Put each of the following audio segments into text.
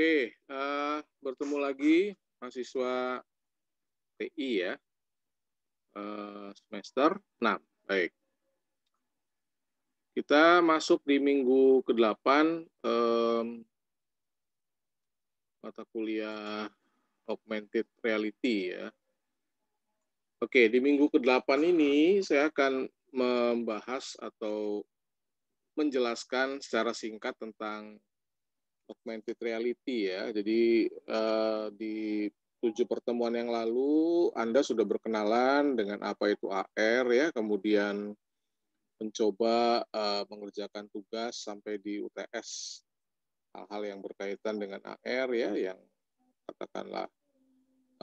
Oke, uh, bertemu lagi mahasiswa TI ya, uh, semester 6. Baik. Kita masuk di minggu ke-8 um, mata kuliah augmented reality ya. Oke, di minggu ke-8 ini saya akan membahas atau menjelaskan secara singkat tentang augmented reality ya. Jadi uh, di tujuh pertemuan yang lalu Anda sudah berkenalan dengan apa itu AR ya, kemudian mencoba uh, mengerjakan tugas sampai di UTS hal-hal yang berkaitan dengan AR ya, yang katakanlah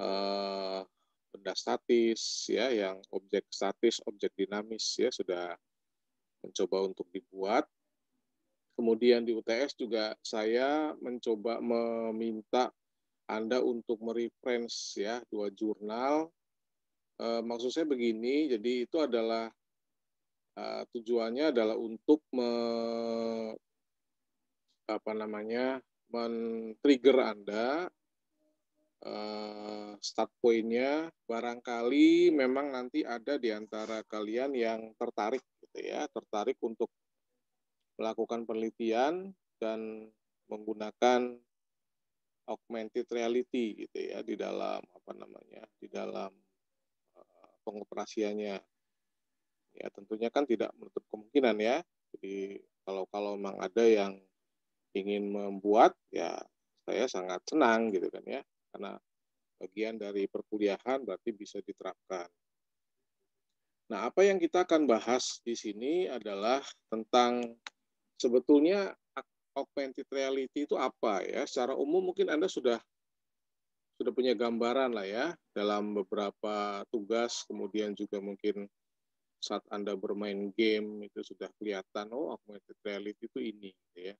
uh, benda statis ya, yang objek statis, objek dinamis ya sudah mencoba untuk dibuat Kemudian di UTS juga saya mencoba meminta Anda untuk mereference ya dua jurnal. E, maksud saya begini, jadi itu adalah e, tujuannya adalah untuk me, apa namanya men-trigger Anda e, start pointnya barangkali memang nanti ada di antara kalian yang tertarik gitu ya, tertarik untuk melakukan penelitian dan menggunakan augmented reality gitu ya di dalam apa namanya di dalam uh, pengoperasiannya. Ya tentunya kan tidak menutup kemungkinan ya. Jadi kalau kalau memang ada yang ingin membuat ya saya sangat senang gitu kan ya. Karena bagian dari perkuliahan berarti bisa diterapkan. Nah, apa yang kita akan bahas di sini adalah tentang sebetulnya augmented reality itu apa ya? Secara umum mungkin Anda sudah sudah punya gambaran lah ya dalam beberapa tugas, kemudian juga mungkin saat Anda bermain game itu sudah kelihatan oh augmented reality itu ini gitu ya.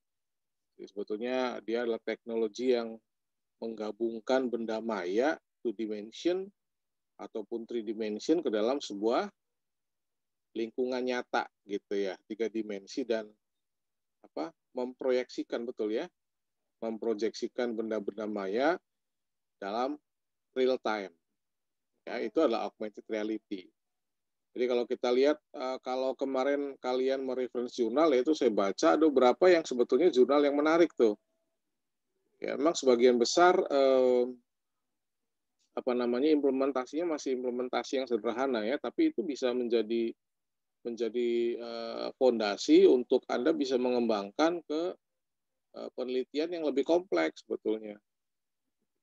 Jadi sebetulnya dia adalah teknologi yang menggabungkan benda maya two dimension ataupun three dimension ke dalam sebuah lingkungan nyata gitu ya, tiga dimensi dan apa memproyeksikan betul ya memproyeksikan benda-benda maya dalam real time. Ya itu adalah augmented reality. Jadi kalau kita lihat eh, kalau kemarin kalian mereferensi jurnal ya itu saya baca ada beberapa yang sebetulnya jurnal yang menarik tuh. Ya memang sebagian besar eh, apa namanya implementasinya masih implementasi yang sederhana ya tapi itu bisa menjadi menjadi eh, fondasi untuk Anda bisa mengembangkan ke eh, penelitian yang lebih kompleks sebetulnya.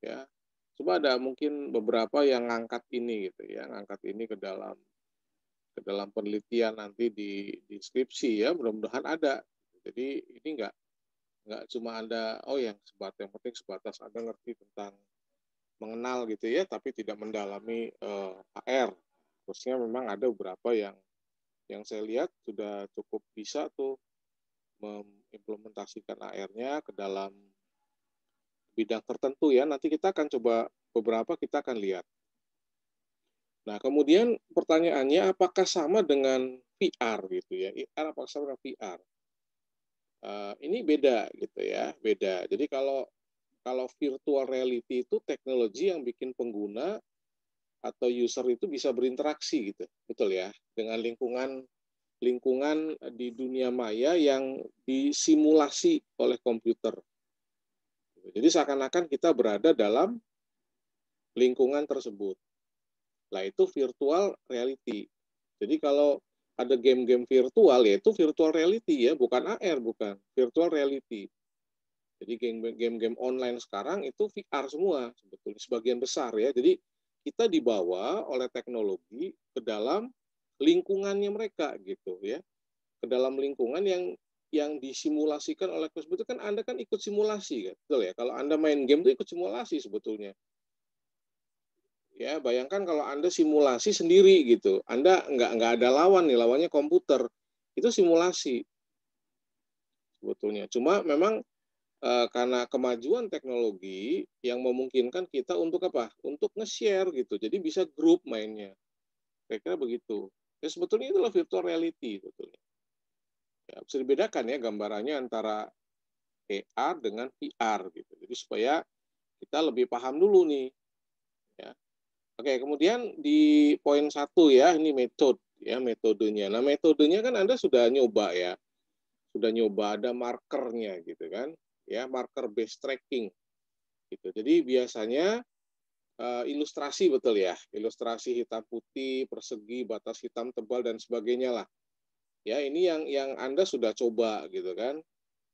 Ya. Coba ada mungkin beberapa yang ngangkat ini gitu ya, ngangkat ini ke dalam ke dalam penelitian nanti di, di skripsi ya, mudah-mudahan ada. Jadi ini enggak enggak cuma Anda oh yang sebatas yang penting sebatas Anda ngerti tentang mengenal gitu ya, tapi tidak mendalami eh, HR. Terusnya memang ada beberapa yang yang saya lihat sudah cukup bisa tuh mengimplementasikan AR-nya ke dalam bidang tertentu ya. Nanti kita akan coba beberapa kita akan lihat. Nah, kemudian pertanyaannya apakah sama dengan VR gitu ya? VR apakah sama dengan VR? Uh, eh, ini beda gitu ya, beda. Jadi kalau kalau virtual reality itu teknologi yang bikin pengguna atau user itu bisa berinteraksi gitu, betul ya, dengan lingkungan lingkungan di dunia maya yang disimulasi oleh komputer. Jadi seakan-akan kita berada dalam lingkungan tersebut. Nah itu virtual reality. Jadi kalau ada game-game virtual yaitu virtual reality ya, bukan AR, bukan virtual reality. Jadi game-game online sekarang itu VR semua sebetulnya sebagian besar ya. Jadi kita dibawa oleh teknologi ke dalam lingkungannya mereka gitu ya. Ke dalam lingkungan yang yang disimulasikan oleh itu kan Anda kan ikut simulasi kan? Betul ya? Kalau Anda main game itu ikut simulasi sebetulnya. Ya bayangkan kalau Anda simulasi sendiri gitu. Anda nggak nggak ada lawan nih lawannya komputer. Itu simulasi sebetulnya. Cuma memang Eh, karena kemajuan teknologi yang memungkinkan kita untuk apa? Untuk nge-share gitu. Jadi bisa grup mainnya. Kira-kira begitu. Ya sebetulnya itulah virtual reality sebetulnya. Ya, bisa dibedakan ya gambarannya antara AR dengan VR gitu. Jadi supaya kita lebih paham dulu nih. Ya. Oke, kemudian di poin satu ya, ini metode ya metodenya. Nah metodenya kan Anda sudah nyoba ya, sudah nyoba ada markernya gitu kan, ya marker base tracking. Gitu. Jadi biasanya uh, ilustrasi betul ya, ilustrasi hitam putih, persegi, batas hitam tebal dan sebagainya lah. Ya ini yang yang Anda sudah coba gitu kan.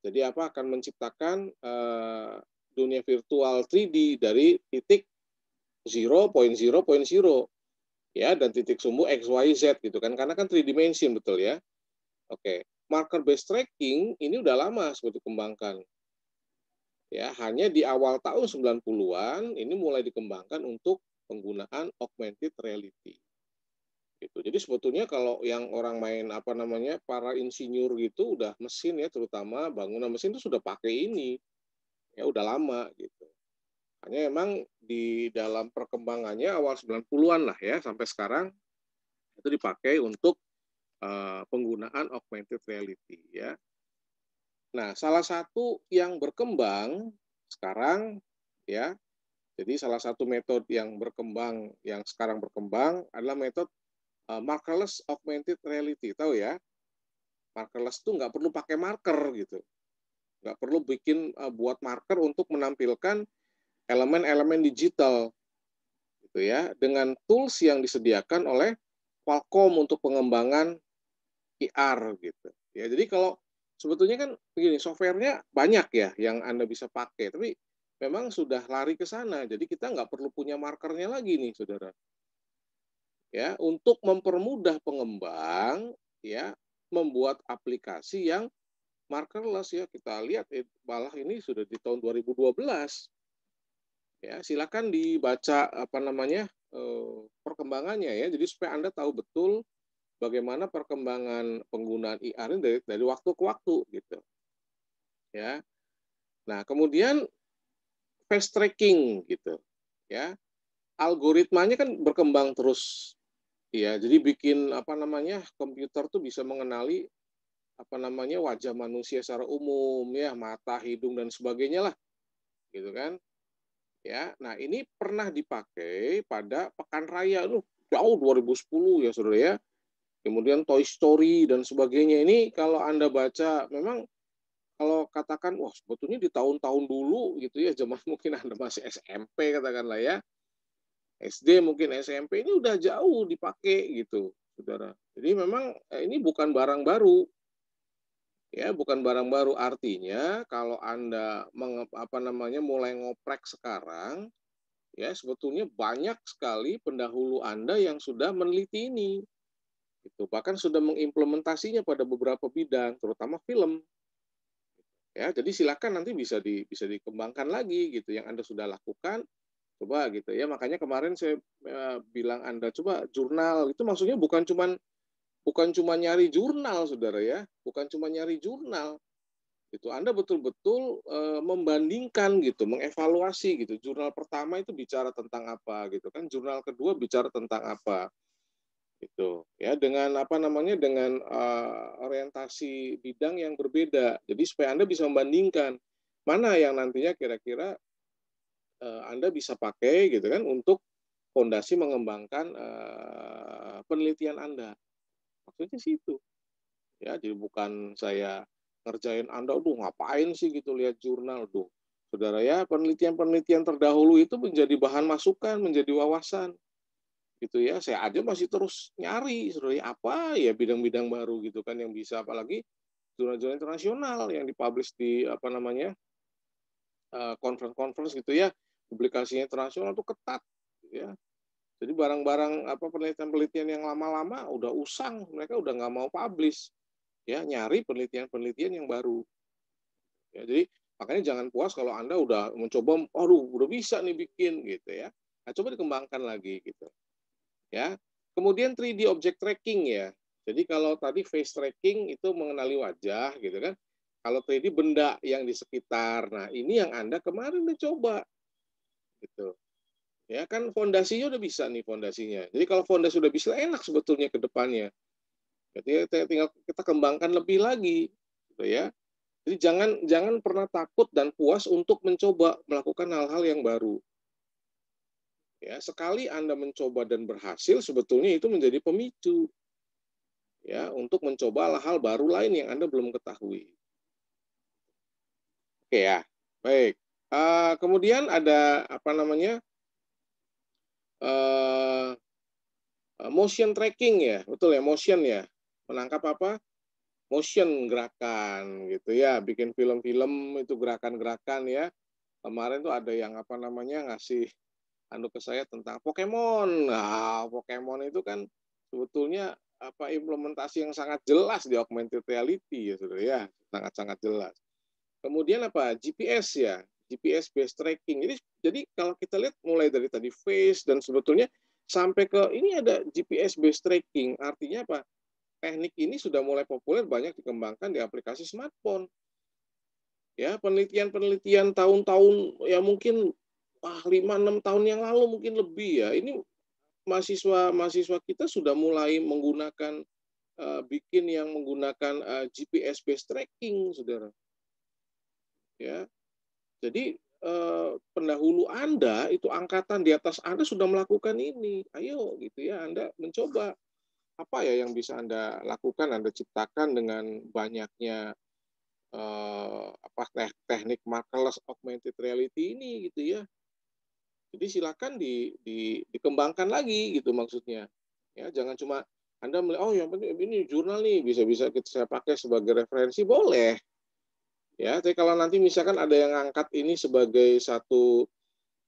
Jadi apa akan menciptakan uh, dunia virtual 3D dari titik 0.0.0 ya dan titik sumbu x y z gitu kan karena kan 3 dimension betul ya. Oke, marker based tracking ini udah lama sebetulnya dikembangkan. Ya, hanya di awal tahun 90-an ini mulai dikembangkan untuk penggunaan augmented reality. Gitu. Jadi sebetulnya kalau yang orang main apa namanya para insinyur gitu udah mesin ya terutama bangunan mesin itu sudah pakai ini. Ya udah lama gitu. Hanya emang di dalam perkembangannya awal 90-an lah ya sampai sekarang itu dipakai untuk uh, penggunaan augmented reality ya. Nah, salah satu yang berkembang sekarang ya. Jadi salah satu metode yang berkembang yang sekarang berkembang adalah metode uh, markerless augmented reality. Tahu ya? Markerless itu nggak perlu pakai marker gitu. Nggak perlu bikin uh, buat marker untuk menampilkan elemen-elemen digital gitu ya dengan tools yang disediakan oleh Qualcomm untuk pengembangan IR gitu. Ya, jadi kalau sebetulnya kan begini, softwarenya banyak ya yang Anda bisa pakai, tapi memang sudah lari ke sana. Jadi kita nggak perlu punya markernya lagi nih, Saudara. Ya, untuk mempermudah pengembang ya membuat aplikasi yang markerless ya. Kita lihat eh, malah ini sudah di tahun 2012 ya silakan dibaca apa namanya eh, perkembangannya ya jadi supaya anda tahu betul bagaimana perkembangan penggunaan IR ini dari, dari waktu ke waktu gitu. Ya. Nah kemudian fast tracking gitu. Ya. Algoritmanya kan berkembang terus. Ya jadi bikin apa namanya komputer tuh bisa mengenali apa namanya wajah manusia secara umum ya mata hidung dan sebagainya lah. Gitu kan. Ya, nah ini pernah dipakai pada Pekan Raya, lu jauh 2010 ya saudara ya. Kemudian Toy Story dan sebagainya. Ini kalau anda baca memang kalau katakan wah sebetulnya di tahun-tahun dulu gitu ya zaman mungkin anda masih SMP katakanlah ya. SD mungkin SMP ini udah jauh dipakai gitu saudara. Jadi memang eh, ini bukan barang baru. Ya bukan barang baru. Artinya kalau anda menge, apa namanya mulai ngoprek sekarang ya sebetulnya banyak sekali pendahulu anda yang sudah meneliti ini itu bahkan sudah mengimplementasinya pada beberapa bidang terutama film. Ya jadi silakan nanti bisa di bisa dikembangkan lagi gitu yang anda sudah lakukan. Coba gitu ya. Makanya kemarin saya eh, bilang anda coba jurnal. Itu maksudnya bukan cuman bukan cuma nyari jurnal, saudara ya, bukan cuma nyari jurnal. Itu Anda betul-betul e, membandingkan gitu, mengevaluasi gitu. Jurnal pertama itu bicara tentang apa gitu kan, jurnal kedua bicara tentang apa. Itu ya dengan apa namanya dengan uh, orientasi bidang yang berbeda. Jadi supaya Anda bisa membandingkan mana yang nantinya kira-kira uh, Anda bisa pakai gitu kan untuk fondasi mengembangkan uh, penelitian Anda. Maksudnya sih itu. Ya, jadi bukan saya ngerjain Anda, aduh ngapain sih gitu lihat jurnal, tuh. Saudara ya, penelitian-penelitian terdahulu itu menjadi bahan masukan, menjadi wawasan. Gitu ya, saya aja masih terus nyari, saudara ya, apa ya bidang-bidang baru gitu kan yang bisa apalagi jurnal-jurnal internasional yang dipublish di apa namanya eh, conference-conference gitu ya, publikasinya internasional itu ketat ya jadi barang-barang apa penelitian-penelitian yang lama-lama udah usang, mereka udah nggak mau publish, ya nyari penelitian-penelitian yang baru. Ya, jadi makanya jangan puas kalau anda udah mencoba, aduh udah bisa nih bikin gitu ya. Nah, coba dikembangkan lagi gitu. Ya. Kemudian 3D object tracking ya. Jadi kalau tadi face tracking itu mengenali wajah gitu kan. Kalau 3D benda yang di sekitar. Nah, ini yang Anda kemarin mencoba. Gitu. Ya kan fondasinya udah bisa nih fondasinya. Jadi kalau fondasi sudah bisa enak sebetulnya ke depannya. Jadi tinggal kita kembangkan lebih lagi, gitu ya. Jadi jangan jangan pernah takut dan puas untuk mencoba melakukan hal-hal yang baru. Ya, sekali Anda mencoba dan berhasil, sebetulnya itu menjadi pemicu ya untuk mencoba hal-hal baru lain yang Anda belum ketahui. Oke ya, baik. Uh, kemudian ada apa namanya uh, motion tracking ya, betul ya motion ya, menangkap apa? Motion gerakan gitu ya, bikin film-film itu gerakan-gerakan ya. Kemarin tuh ada yang apa namanya ngasih anu ke saya tentang Pokemon. Nah, Pokemon itu kan sebetulnya apa implementasi yang sangat jelas di augmented reality ya Saudara ya, sangat-sangat jelas. Kemudian apa? GPS ya, GPS based tracking. Jadi jadi kalau kita lihat mulai dari tadi face dan sebetulnya sampai ke ini ada GPS based tracking. Artinya apa? Teknik ini sudah mulai populer banyak dikembangkan di aplikasi smartphone. Ya, penelitian-penelitian tahun-tahun ya mungkin ah, 5 6 tahun yang lalu mungkin lebih ya. Ini mahasiswa-mahasiswa kita sudah mulai menggunakan uh, bikin yang menggunakan uh, eh, GPS based tracking, Saudara. Ya. Jadi uh, pendahulu Anda itu angkatan di atas Anda sudah melakukan ini. Ayo gitu ya, Anda mencoba apa ya yang bisa Anda lakukan, Anda ciptakan dengan banyaknya uh, apa teknik markerless augmented reality ini gitu ya jadi silakan di, di, dikembangkan lagi gitu maksudnya. Ya, jangan cuma Anda melihat oh yang penting ini jurnal nih bisa-bisa kita saya pakai sebagai referensi boleh. Ya, tapi kalau nanti misalkan ada yang angkat ini sebagai satu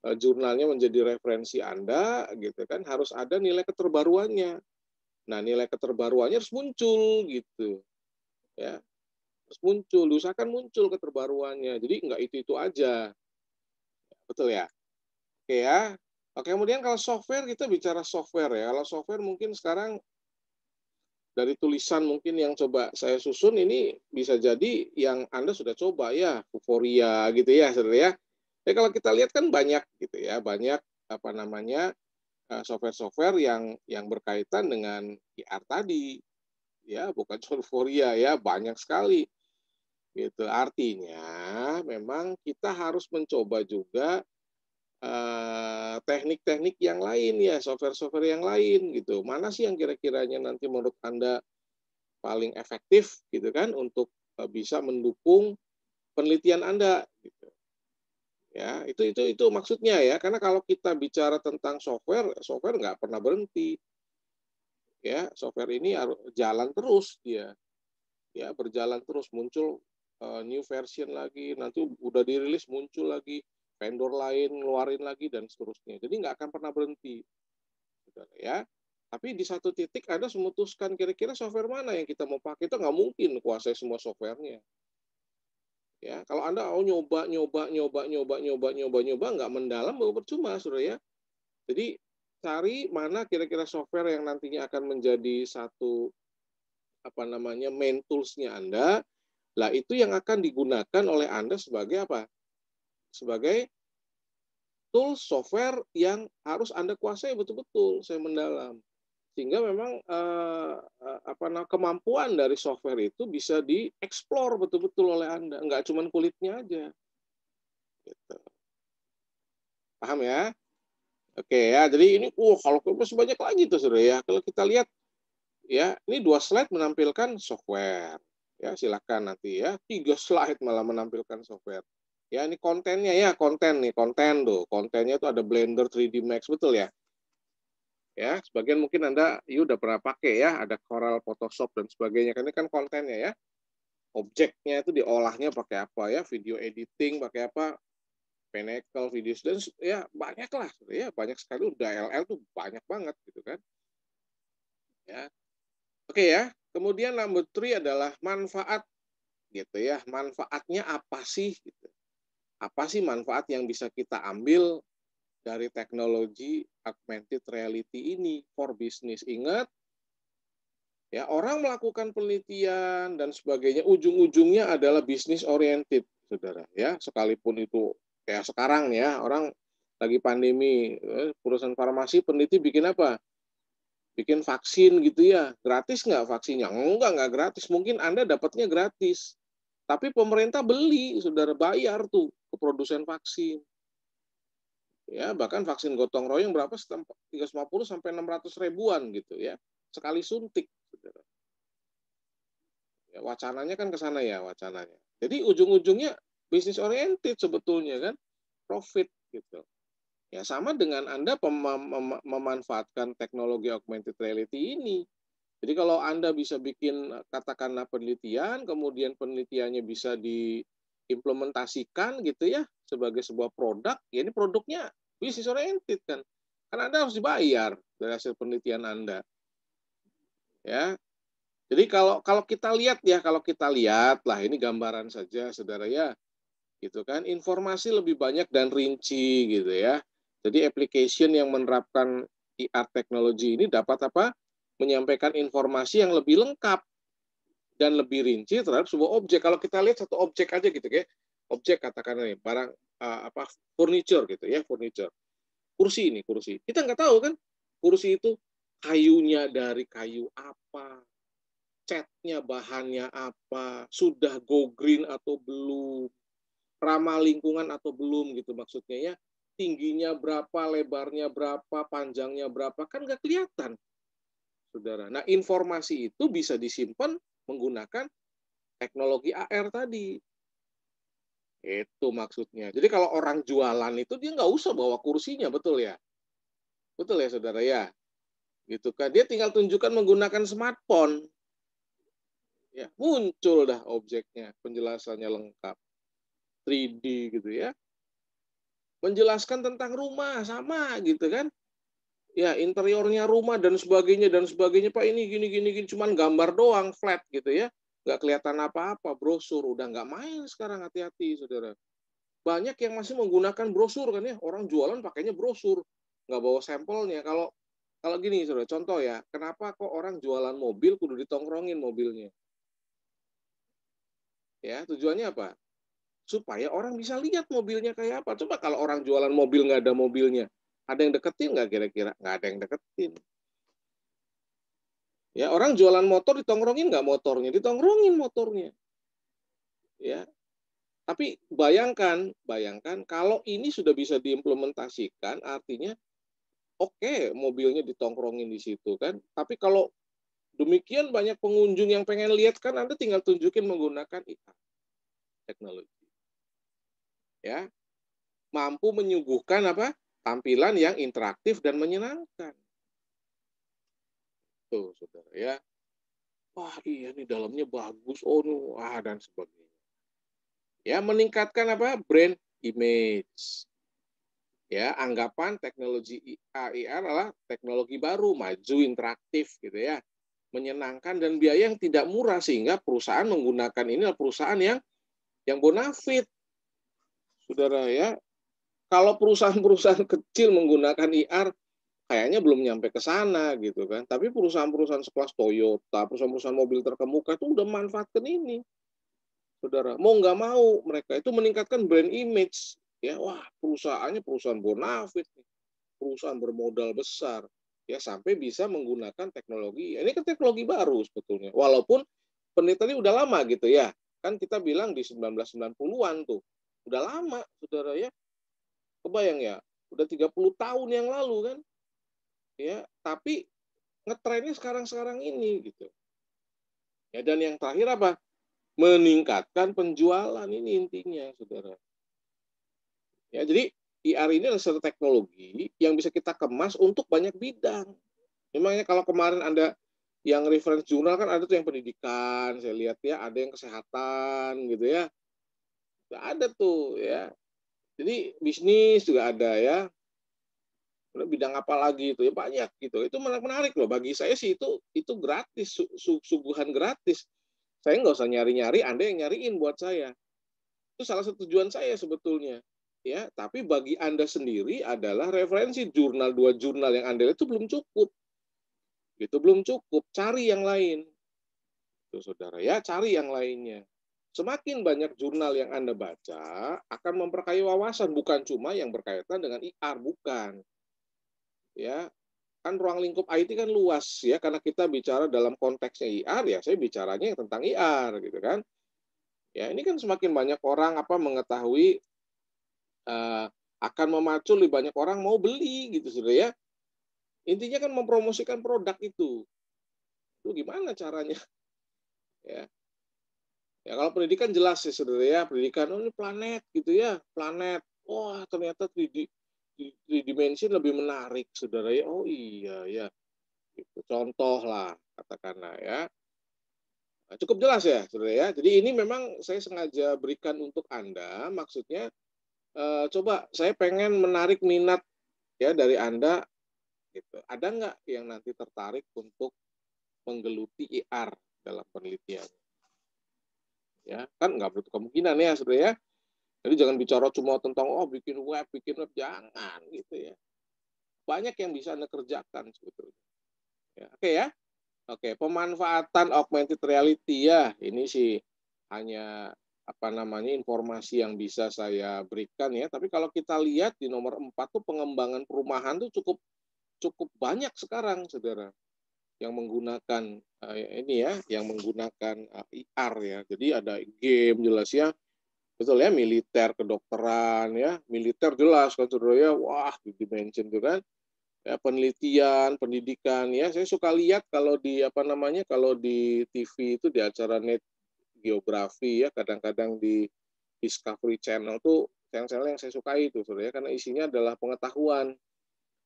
uh, jurnalnya menjadi referensi Anda gitu kan harus ada nilai keterbaruannya. Nah, nilai keterbaruannya harus muncul gitu. Ya. Harus muncul, diusahakan muncul keterbaruannya. Jadi enggak itu-itu aja. Betul ya? Oke ya. Oke, kemudian kalau software kita bicara software ya. Kalau software mungkin sekarang dari tulisan mungkin yang coba saya susun ini bisa jadi yang Anda sudah coba ya, euforia gitu ya, saudara ya. Ya kalau kita lihat kan banyak gitu ya, banyak apa namanya eh, software-software yang yang berkaitan dengan IR tadi. Ya, bukan euforia ya, banyak sekali. Gitu. Artinya memang kita harus mencoba juga teknik-teknik yang lain ya, software-software yang lain gitu. Mana sih yang kira-kiranya nanti menurut Anda paling efektif gitu kan untuk eh, bisa mendukung penelitian Anda gitu. Ya, itu itu itu maksudnya ya. Karena kalau kita bicara tentang software, software nggak pernah berhenti. Ya, software ini jalan terus dia. Ya, berjalan terus muncul uh, new version lagi, nanti udah dirilis muncul lagi vendor lain ngeluarin lagi dan seterusnya. Jadi nggak akan pernah berhenti. Ya. Tapi di satu titik Anda memutuskan kira-kira software mana yang kita mau pakai itu nggak mungkin kuasai semua softwarenya. Ya, kalau Anda oh nyoba nyoba nyoba nyoba nyoba nyoba nyoba nggak mendalam baru percuma, Saudara ya. Jadi cari mana kira-kira software yang nantinya akan menjadi satu apa namanya main tools-nya Anda. Lah itu yang akan digunakan oleh Anda sebagai apa? Sebagai tool software yang harus Anda kuasai betul-betul, saya mendalam. Sehingga memang eh, eh apa nah, kemampuan dari software itu bisa dieksplor betul-betul oleh Anda, enggak cuma kulitnya aja. Gitu. Paham ya? Oke ya, jadi ini uh kalau masih banyak lagi tuh sudah ya. Kalau kita lihat ya, ini dua slide menampilkan software. Ya, silakan nanti ya. Tiga slide malah menampilkan software. Ya, ini kontennya ya, konten nih, konten tuh. Kontennya tuh ada Blender 3D Max, betul ya? Ya, sebagian mungkin Anda ya udah pernah pakai ya, ada Corel, Photoshop dan sebagainya. Ini kan kontennya ya. Objeknya itu diolahnya pakai apa ya? Video editing pakai apa? Pinnacle, video dan ya banyak lah, ya banyak sekali udah LL tuh banyak banget gitu kan. Ya. Oke ya. Kemudian number three adalah manfaat gitu ya. Manfaatnya apa sih gitu apa sih manfaat yang bisa kita ambil dari teknologi augmented reality ini for business? Ingat, ya orang melakukan penelitian dan sebagainya, ujung-ujungnya adalah bisnis oriented, saudara. Ya, sekalipun itu kayak sekarang ya, orang lagi pandemi, eh, perusahaan farmasi peneliti bikin apa? Bikin vaksin gitu ya, gratis nggak vaksinnya? Enggak, nggak gratis. Mungkin Anda dapatnya gratis Tapi pemerintah beli, saudara bayar tuh ke produsen vaksin. Ya, bahkan vaksin gotong royong berapa? 350 sampai 600 ribuan gitu ya. Sekali suntik, saudara. Ya, wacananya kan ke sana ya, wacananya. Jadi ujung-ujungnya bisnis oriented sebetulnya kan, profit gitu. Ya sama dengan Anda mem memanfaatkan teknologi augmented reality ini. Jadi kalau Anda bisa bikin katakanlah penelitian, kemudian penelitiannya bisa diimplementasikan gitu ya sebagai sebuah produk, ya ini produknya bisnis oriented kan. Karena Anda harus dibayar dari hasil penelitian Anda. Ya. Jadi kalau kalau kita lihat ya, kalau kita lihat lah ini gambaran saja Saudara ya. Gitu kan, informasi lebih banyak dan rinci gitu ya jadi application yang menerapkan IR teknologi ini dapat apa? Menyampaikan informasi yang lebih lengkap dan lebih rinci terhadap sebuah objek. Kalau kita lihat satu objek aja gitu ya, objek katakan ini barang uh, apa furniture gitu ya, furniture. Kursi ini kursi. Kita nggak tahu kan kursi itu kayunya dari kayu apa, catnya bahannya apa, sudah go green atau belum, ramah lingkungan atau belum gitu maksudnya ya tingginya berapa, lebarnya berapa, panjangnya berapa, kan nggak kelihatan. Saudara. Nah, informasi itu bisa disimpan menggunakan teknologi AR tadi. Itu maksudnya. Jadi kalau orang jualan itu dia nggak usah bawa kursinya, betul ya? Betul ya, saudara ya? Gitu kan. Dia tinggal tunjukkan menggunakan smartphone. Ya, muncul dah objeknya, penjelasannya lengkap. 3D gitu ya menjelaskan tentang rumah sama gitu kan ya interiornya rumah dan sebagainya dan sebagainya. Pak ini gini gini gini. Cuman gambar doang flat gitu ya. Nggak kelihatan apa-apa brosur. Udah nggak main sekarang hati-hati saudara. Banyak yang masih menggunakan brosur kan ya. Orang jualan pakainya brosur. Nggak bawa sampelnya. Kalau kalau gini saudara contoh ya. Kenapa kok orang jualan mobil kudu ditongkrongin mobilnya? Ya tujuannya apa? Supaya orang bisa lihat mobilnya kayak apa. Coba kalau orang jualan mobil nggak ada mobilnya, ada yang deketin nggak kira-kira? Nggak ada yang deketin. Ya orang jualan motor ditongkrongin nggak motornya? Ditongkrongin motornya. Ya, tapi bayangkan, bayangkan kalau ini sudah bisa diimplementasikan, artinya oke okay, mobilnya ditongkrongin di situ kan. Tapi kalau demikian banyak pengunjung yang pengen lihat kan, Anda tinggal tunjukin menggunakan IR teknologi ya mampu menyuguhkan apa tampilan yang interaktif dan menyenangkan. Tuh, saudara ya. Wah iya nih dalamnya bagus, oh no, ah dan sebagainya. Ya meningkatkan apa brand image. Ya anggapan teknologi AIR adalah teknologi baru, maju, interaktif gitu ya, menyenangkan dan biaya yang tidak murah sehingga perusahaan menggunakan ini adalah perusahaan yang yang bonafit saudara ya. Kalau perusahaan-perusahaan kecil menggunakan IR, kayaknya belum nyampe ke sana gitu kan. Tapi perusahaan-perusahaan sekelas Toyota, perusahaan-perusahaan mobil terkemuka itu udah manfaatkan ini. Saudara, mau nggak mau mereka itu meningkatkan brand image. Ya, wah perusahaannya perusahaan bonafit, perusahaan bermodal besar, ya sampai bisa menggunakan teknologi. Ini kan teknologi baru sebetulnya. Walaupun penelitian ini udah lama gitu ya. Kan kita bilang di 1990-an tuh Udah lama, saudara ya. Kebayang ya, udah 30 tahun yang lalu kan. Ya, tapi ngetrennya sekarang-sekarang ini gitu. Ya, dan yang terakhir apa? Meningkatkan penjualan ini intinya, saudara. Ya, jadi IR ini adalah satu teknologi yang bisa kita kemas untuk banyak bidang. Memangnya kalau kemarin Anda yang reference jurnal kan ada tuh yang pendidikan, saya lihat ya, ada yang kesehatan gitu ya. Ada tuh ya. Jadi bisnis juga ada ya. Bidang apa lagi itu ya banyak gitu. Itu menarik loh bagi saya sih itu itu gratis, su su suguhan gratis. Saya nggak usah nyari-nyari, Anda yang nyariin buat saya. Itu salah satu tujuan saya sebetulnya. Ya, tapi bagi Anda sendiri adalah referensi jurnal dua jurnal yang Anda itu belum cukup. Itu belum cukup, cari yang lain. Tuh Saudara ya, cari yang lainnya. Semakin banyak jurnal yang Anda baca akan memperkaya wawasan bukan cuma yang berkaitan dengan IR bukan. Ya. Kan ruang lingkup IT kan luas ya karena kita bicara dalam konteksnya IR ya saya bicaranya tentang IR gitu kan. Ya, ini kan semakin banyak orang apa mengetahui uh, akan memacu lebih banyak orang mau beli gitu sudah ya. Intinya kan mempromosikan produk itu. Itu gimana caranya? Ya. Ya kalau pendidikan jelas ya saudara ya, pendidikan oh ini planet gitu ya, planet. Wah, ternyata 3D, 3 dimensi lebih menarik saudara ya. Oh iya ya. Gitu. Contoh lah katakanlah ya. Nah, cukup jelas ya, saudara ya. Jadi ini memang saya sengaja berikan untuk Anda, maksudnya eh, coba saya pengen menarik minat ya dari Anda. Gitu. Ada nggak yang nanti tertarik untuk menggeluti IR dalam penelitian? Ya, kan nggak berarti kemungkinan ya, saudara ya. Jadi jangan bicara cuma tentang oh bikin web, bikin web, jangan gitu ya. Banyak yang bisa Anda kerjakan sebetulnya. Ya, Oke ya. Oke, pemanfaatan augmented reality ya, ini sih hanya apa namanya informasi yang bisa saya berikan ya. Tapi kalau kita lihat di nomor 4 tuh pengembangan perumahan tuh cukup cukup banyak sekarang, Saudara. Yang menggunakan uh, ini ya, yang menggunakan uh, eh, IR ya. Jadi ada game jelas ya. Betul ya, militer, kedokteran ya. Militer jelas kan Saudara ya. Wah, di dimension itu kan ya, penelitian, pendidikan ya. Saya suka lihat kalau di apa namanya kalau di TV itu di acara net geografi ya kadang-kadang di Discovery Channel tuh channel yang saya sukai itu saudara ya karena isinya adalah pengetahuan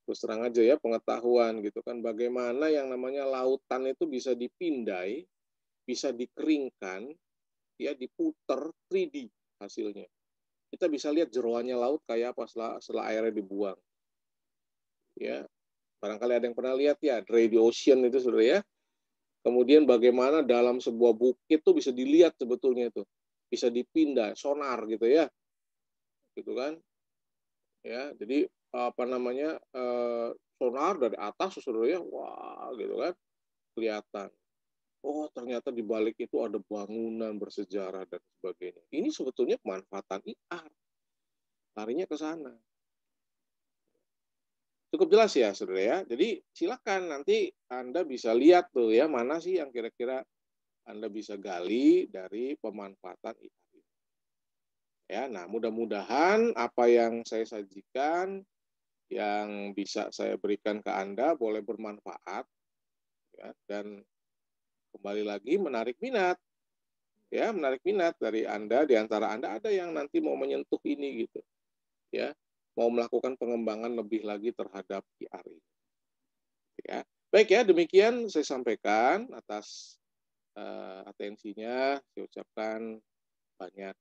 terus terang aja ya pengetahuan gitu kan. Bagaimana yang namanya lautan itu bisa dipindai bisa dikeringkan ya diputer 3D hasilnya. Kita bisa lihat jeroannya laut kayak apa setelah, setelah airnya dibuang. Ya barangkali ada yang pernah lihat ya Dry Ocean itu sudah ya. Kemudian bagaimana dalam sebuah bukit tuh bisa dilihat sebetulnya itu. Bisa dipindah sonar gitu ya. Gitu kan. Ya jadi apa namanya eh, sonar dari atas saudara ya wah gitu kan kelihatan. Oh ternyata di balik itu ada bangunan bersejarah dan sebagainya. Ini sebetulnya pemanfaatan IR larinya ke sana. Cukup jelas ya, saudara ya. Jadi silakan nanti Anda bisa lihat tuh ya mana sih yang kira-kira Anda bisa gali dari pemanfaatan IAR Ya, nah mudah-mudahan apa yang saya sajikan yang bisa saya berikan ke Anda boleh bermanfaat ya dan kembali lagi menarik minat ya menarik minat dari Anda di antara Anda ada yang nanti mau menyentuh ini gitu ya mau melakukan pengembangan lebih lagi terhadap IR ini. Ya. Baik ya, demikian saya sampaikan atas uh, atensinya. Saya ucapkan banyak